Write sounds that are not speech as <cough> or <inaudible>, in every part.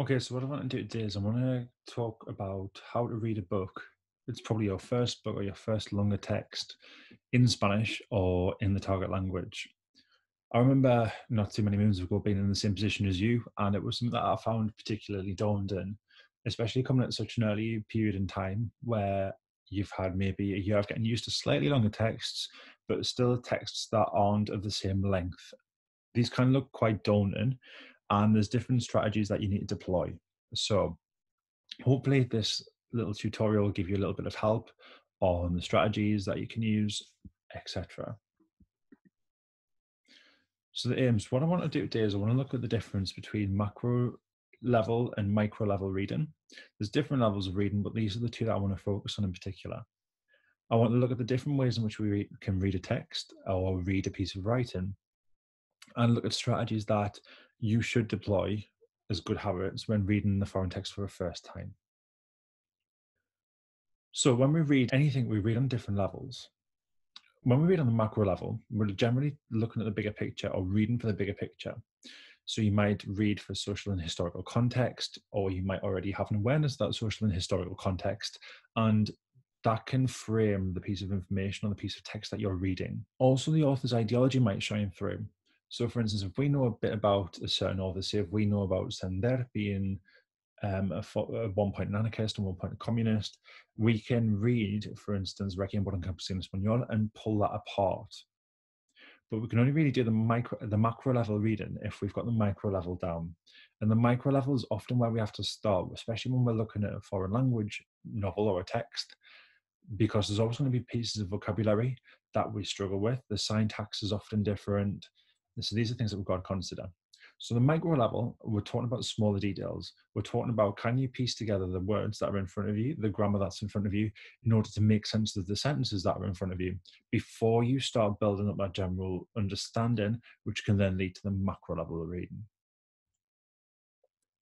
Okay, so what I want to do today is I want to talk about how to read a book. It's probably your first book or your first longer text in Spanish or in the target language. I remember not too many moons ago being in the same position as you, and it was something that I found particularly daunting, especially coming at such an early period in time where you've had maybe a year of getting used to slightly longer texts, but still texts that aren't of the same length. These kind of look quite daunting, and there's different strategies that you need to deploy. So hopefully this little tutorial will give you a little bit of help on the strategies that you can use, etc. So the aims, what I want to do today is I want to look at the difference between macro level and micro level reading. There's different levels of reading, but these are the two that I want to focus on in particular. I want to look at the different ways in which we can read a text or read a piece of writing and look at strategies that you should deploy as good habits when reading the foreign text for the first time. So, when we read anything, we read on different levels. When we read on the macro level, we're generally looking at the bigger picture or reading for the bigger picture. So, you might read for social and historical context, or you might already have an awareness of that social and historical context, and that can frame the piece of information or the piece of text that you're reading. Also, the author's ideology might shine through. So, for instance, if we know a bit about a certain author, say if we know about Sender being um, a, one point anarchist and one point communist, we can read, for instance, Requiem por un campesino español and pull that apart. But we can only really do the micro, the macro level reading if we've got the micro level down. And the micro level is often where we have to start, especially when we're looking at a foreign language novel or a text, because there's always going to be pieces of vocabulary that we struggle with. The syntax is often different so these are things that we've got to consider. So the micro level, we're talking about smaller details. We're talking about can you piece together the words that are in front of you, the grammar that's in front of you, in order to make sense of the sentences that are in front of you before you start building up that general understanding, which can then lead to the macro level of reading.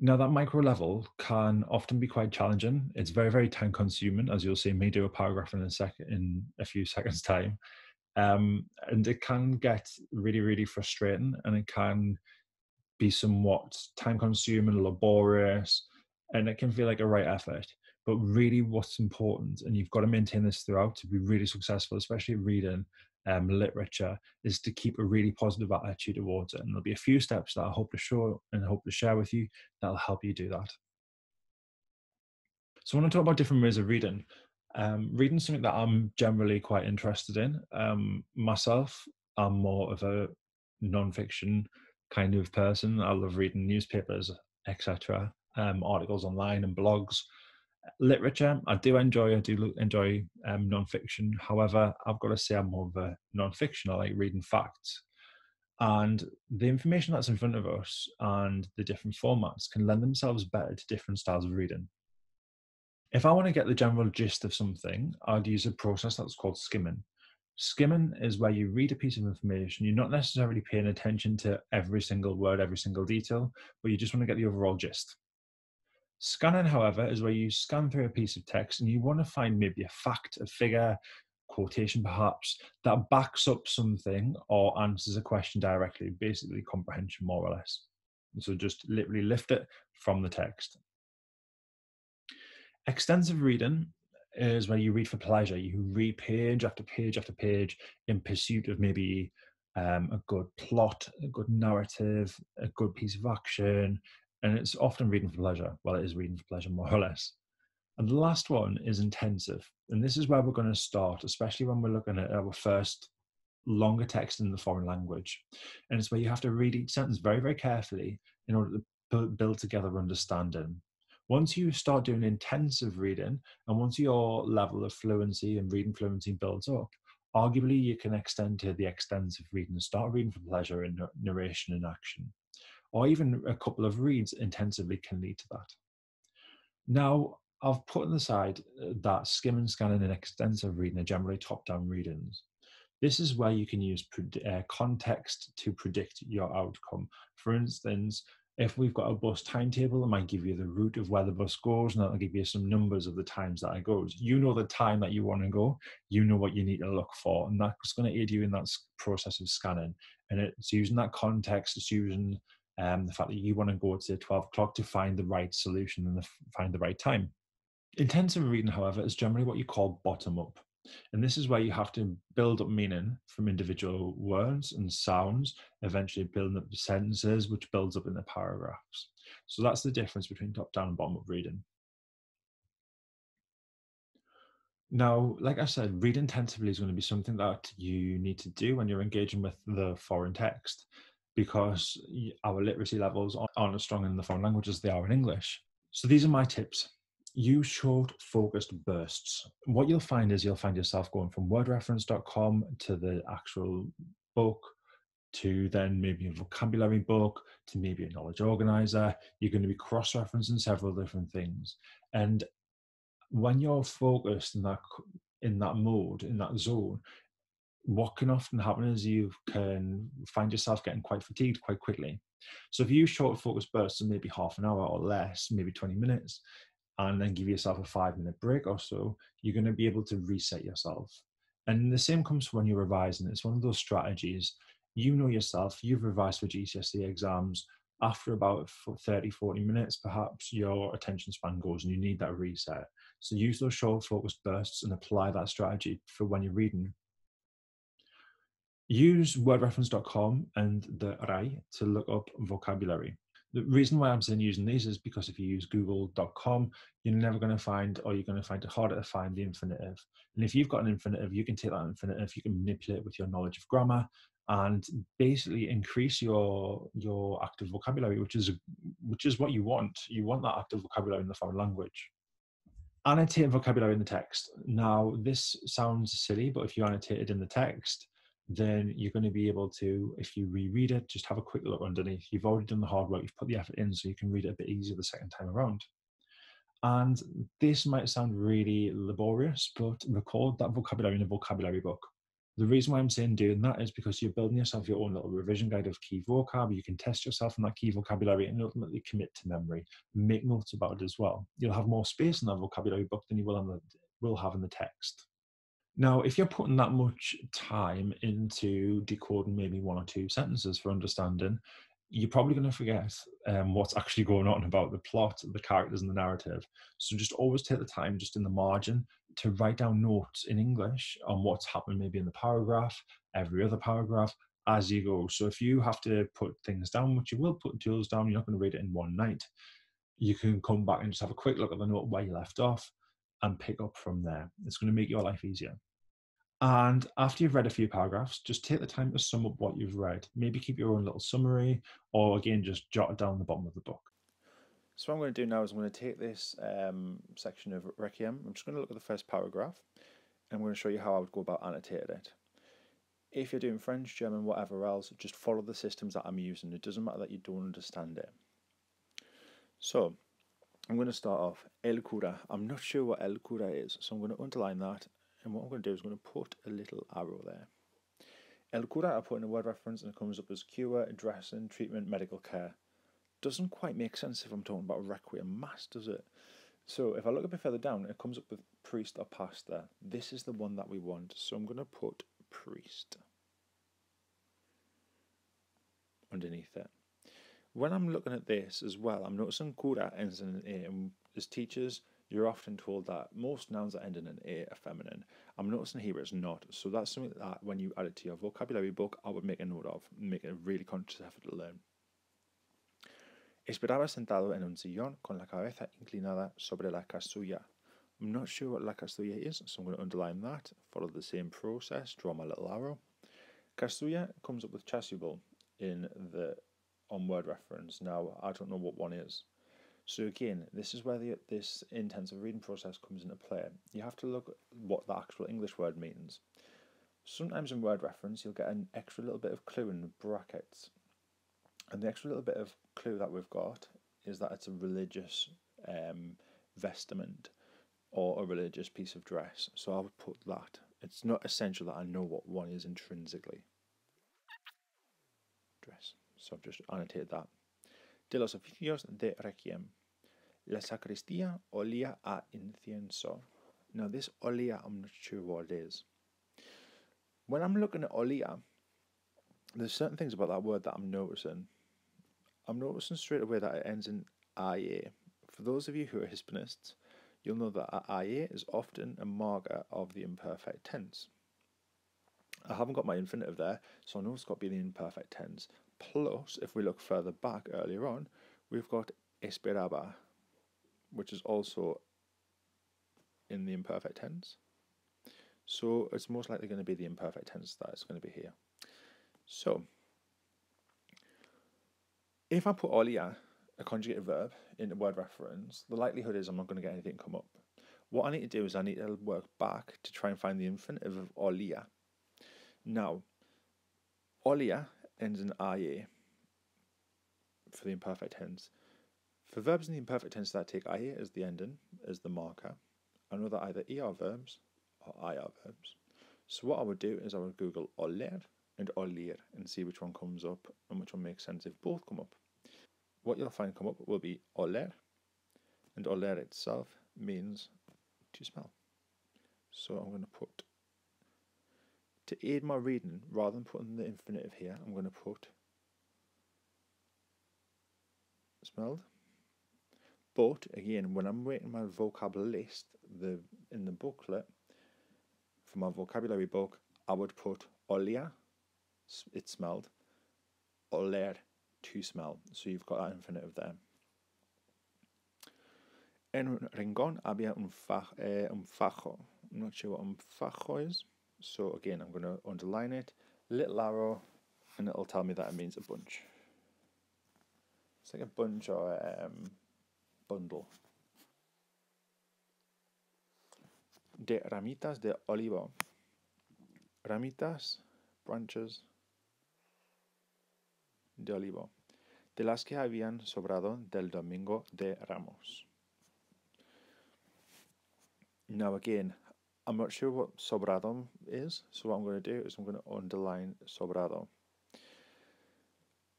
Now, that micro level can often be quite challenging. It's very, very time consuming, as you'll see me do a paragraph in a second, in a few <laughs> seconds' time um, and it can get really really frustrating and it can be somewhat time consuming laborious and it can feel like a right effort. But really what's important and you've got to maintain this throughout to be really successful especially reading um, literature is to keep a really positive attitude towards it and there'll be a few steps that i hope to show and hope to share with you that'll help you do that. So i want to talk about different ways of reading um, reading something that I'm generally quite interested in. Um, myself, I'm more of a non-fiction kind of person. I love reading newspapers, etc., um, articles online and blogs. Literature, I do enjoy. I do enjoy um, non-fiction. However, I've got to say I'm more of a non-fiction. I like reading facts, and the information that's in front of us and the different formats can lend themselves better to different styles of reading. If I want to get the general gist of something, I'd use a process that's called skimming. Skimming is where you read a piece of information, you're not necessarily paying attention to every single word, every single detail, but you just want to get the overall gist. Scanning, however, is where you scan through a piece of text and you want to find maybe a fact, a figure, quotation perhaps, that backs up something or answers a question directly, basically comprehension more or less. So just literally lift it from the text. Extensive reading is where you read for pleasure. You read page after page after page in pursuit of maybe um, a good plot, a good narrative, a good piece of action, and it's often reading for pleasure. Well, it is reading for pleasure, <laughs> more or less. And the last one is intensive. And this is where we're going to start, especially when we're looking at our first longer text in the foreign language. And it's where you have to read each sentence very, very carefully in order to build together understanding. Once you start doing intensive reading and once your level of fluency and reading fluency builds up, arguably you can extend to the extensive reading and start reading for pleasure and narration and action. Or even a couple of reads intensively can lead to that. Now, I've put on the side uh, that skimming, scanning, and extensive reading are generally top down readings. This is where you can use uh, context to predict your outcome. For instance, if we've got a bus timetable, it might give you the route of where the bus goes, and that'll give you some numbers of the times that it goes. You know the time that you want to go, you know what you need to look for, and that's going to aid you in that process of scanning. And it's using that context, it's using um, the fact that you want to go to 12 o'clock to find the right solution and the, find the right time. Intensive reading, however, is generally what you call bottom up. And this is where you have to build up meaning from individual words and sounds, eventually building up the sentences, which builds up in the paragraphs. So that's the difference between top down and bottom up reading. Now, like I said, read intensively is going to be something that you need to do when you're engaging with the foreign text because our literacy levels aren't as strong in the foreign language as they are in English. So these are my tips. Use short, focused bursts. What you'll find is you'll find yourself going from wordreference.com to the actual book to then maybe a vocabulary book to maybe a knowledge organizer. You're going to be cross referencing several different things. And when you're focused in that in that mode, in that zone, what can often happen is you can find yourself getting quite fatigued quite quickly. So if you use short focus bursts of maybe half an hour or less, maybe 20 minutes, and then give yourself a five minute break or so, you're going to be able to reset yourself. And the same comes when you're revising. It's one of those strategies. You know yourself, you've revised for GCSE exams. After about 30, 40 minutes, perhaps your attention span goes and you need that reset. So use those short focus bursts and apply that strategy for when you're reading. Use wordreference.com and the RAE to look up vocabulary. The reason why I'm saying using these is because if you use google.com, you're never going to find, or you're going to find it harder to find the infinitive. And if you've got an infinitive, you can take that infinitive, you can manipulate with your knowledge of grammar and basically increase your your active vocabulary, which is which is what you want. You want that active vocabulary in the foreign language annotate vocabulary in the text. Now, this sounds silly, but if you annotate it in the text, then you're going to be able to, if you reread it, just have a quick look underneath. You've already done the hard work, you've put the effort in, so you can read it a bit easier the second time around. And this might sound really laborious, but record that vocabulary in a vocabulary book. The reason why I'm saying doing that is because you're building yourself your own little revision guide of key vocab. You can test yourself on that key vocabulary and ultimately commit to memory. Make notes about it as well. You'll have more space in that vocabulary book than you will, the, will have in the text. Now, if you're putting that much time into decoding maybe one or two sentences for understanding, you're probably going to forget um, what's actually going on about the plot, the characters, and the narrative. So just always take the time, just in the margin, to write down notes in English on what's happened maybe in the paragraph, every other paragraph, as you go. So if you have to put things down, which you will put tools down, you're not going to read it in one night. You can come back and just have a quick look at the note where you left off and pick up from there. It's going to make your life easier. And after you've read a few paragraphs, just take the time to sum up what you've read. Maybe keep your own little summary, or again, just jot it down the bottom of the book. So what I'm going to do now is I'm going to take this um, section of Requiem. I'm just going to look at the first paragraph, and I'm going to show you how I would go about annotating it. If you're doing French, German, whatever else, just follow the systems that I'm using. It doesn't matter that you don't understand it. So I'm going to start off El Cura. I'm not sure what El Cura is, so I'm going to underline that and what I'm going to do is I'm going to put a little arrow there. El cura I put in a word reference and it comes up as cure, dressing, treatment, medical care. Doesn't quite make sense if I'm talking about requiem mass, does it? So if I look a bit further down, it comes up with priest or pastor. This is the one that we want. So I'm going to put priest underneath it. When I'm looking at this as well, I'm noticing cura ends in an A. And as teachers, you're often told that most nouns that end in an A are feminine. I'm noticing here it's not. So that's something that when you add it to your vocabulary book, I would make a note of, make a really conscious effort to learn. Esperaba sentado en un sillón con la cabeza inclinada sobre la casulla. I'm not sure what la casulla is, so I'm going to underline that, follow the same process, draw my little arrow. Casulla comes up with chasuble in the on word reference. Now, I don't know what one is. So again, this is where the, this intensive reading process comes into play. You have to look at what the actual English word means. Sometimes in word reference, you'll get an extra little bit of clue in the brackets. And the extra little bit of clue that we've got is that it's a religious um, vestment or a religious piece of dress. So I would put that. It's not essential that I know what one is intrinsically. Dress. So I've just annotated that. De los oficios de requiem. La sacristía olía a incienso. Now, this olía, I'm not sure what it is. When I'm looking at olía, there's certain things about that word that I'm noticing. I'm noticing straight away that it ends in IA. For those of you who are Hispanists, you'll know that IA is often a marker of the imperfect tense. I haven't got my infinitive there, so I know it's got to be the imperfect tense. Plus, if we look further back earlier on, we've got esperaba, which is also in the imperfect tense. So it's most likely going to be the imperfect tense that is going to be here. So if I put olia, a conjugated verb, in into word reference, the likelihood is I'm not going to get anything come up. What I need to do is I need to work back to try and find the infinitive of olia. Now, olia ends in ia for the imperfect tense. For verbs in the imperfect tense that take ia as the ending, as the marker, know that either er verbs or ir verbs. So what I would do is I would Google oler and olir and see which one comes up and which one makes sense if both come up. What you'll find come up will be oler, and oler itself means to smell. So I'm going to put, to aid my reading, rather than putting the infinitive here, I'm going to put smelled. But again, when I'm writing my vocabulary list, the in the booklet for my vocabulary book, I would put olia, it smelled, oler, to smell. So you've got that infinitive there. En un rincón había un, fa eh, un fajo. I'm not sure what un fajo is. So again, I'm going to underline it, little arrow, and it'll tell me that it means a bunch. It's like a bunch or a um, bundle. De ramitas de olivo. Ramitas, branches de olivo, de las que habían sobrado del domingo de Ramos. Now again, I'm not sure what sobrado is, so what I'm going to do is I'm going to underline sobrado.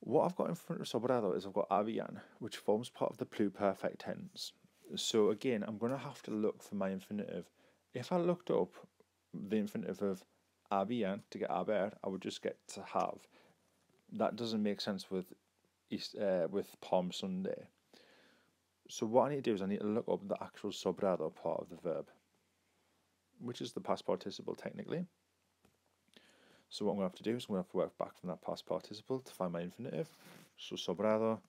What I've got in front of sobrado is I've got habían, which forms part of the pluperfect tense. So again, I'm going to have to look for my infinitive. If I looked up the infinitive of habían to get haber, I would just get to have that doesn't make sense with East, uh, with Palm Sunday. So what I need to do is I need to look up the actual sobrado part of the verb, which is the past participle technically. So what I'm going to have to do is I'm going to have to work back from that past participle to find my infinitive. So sobrado,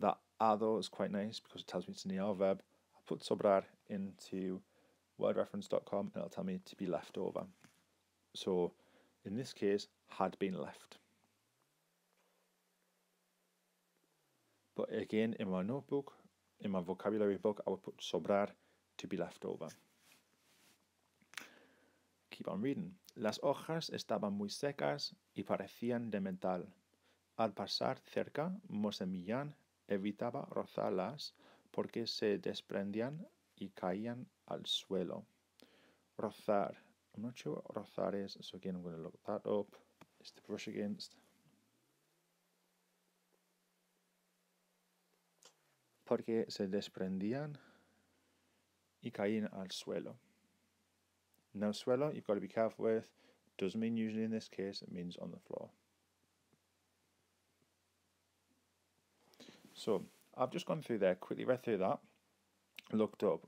that ado is quite nice because it tells me it's an ER verb. I'll put sobrar into wordreference.com and it'll tell me to be left over. So in this case, had been left. But again, in my notebook, in my vocabulary book, I would put sobrar to be left over. Las hojas estaban muy secas y parecían de metal. Al pasar cerca, Mose Millán evitaba rozarlas porque se desprendían y caían al suelo. Rozar. I'm not sure what rozar is, so again I'm going to look that up. It's to brush against. porque se desprendían y caían al suelo. Now, suelo, you've got to be careful with. Doesn't mean usually in this case, it means on the floor. So, I've just gone through there, quickly read through that, looked up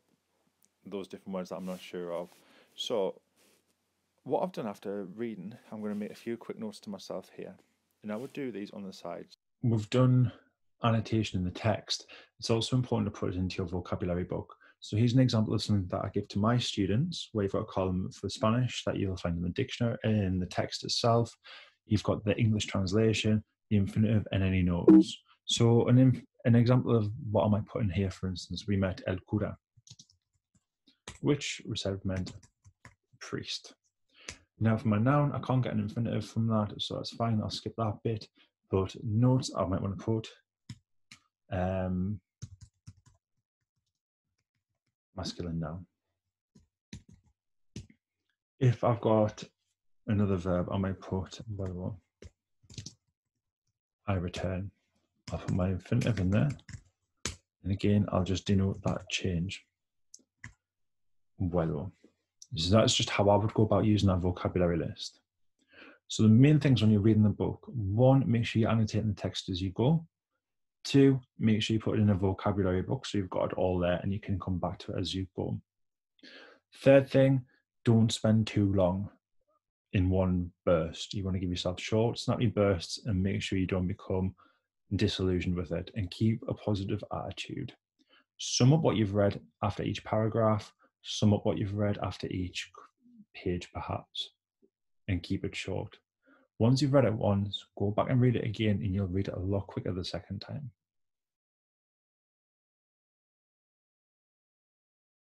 those different words that I'm not sure of. So, what I've done after reading, I'm going to make a few quick notes to myself here. And I would do these on the sides. We've done annotation in the text, it's also important to put it into your vocabulary book. So here's an example of something that I give to my students, where you've got a column for Spanish that you'll find in the dictionary, in the text itself. You've got the English translation, the infinitive, and any notes. So an, an example of what I might put in here, for instance, we met El Cura, which we said meant priest. Now for my noun, I can't get an infinitive from that, so that's fine, I'll skip that bit. But notes I might want to put um, masculine noun. If I've got another verb, I might put well, I return. I'll put my infinitive in there. And again, I'll just denote that change. Vuelvo. So that's just how I would go about using that vocabulary list. So the main things when you're reading the book, one, make sure you annotate the text as you go Two, make sure you put it in a vocabulary book so you've got it all there and you can come back to it as you go. Third thing, don't spend too long in one burst. You want to give yourself short, snappy bursts and make sure you don't become disillusioned with it and keep a positive attitude. Sum up what you've read after each paragraph, sum up what you've read after each page, perhaps, and keep it short. Once you've read it once, go back and read it again, and you'll read it a lot quicker the second time.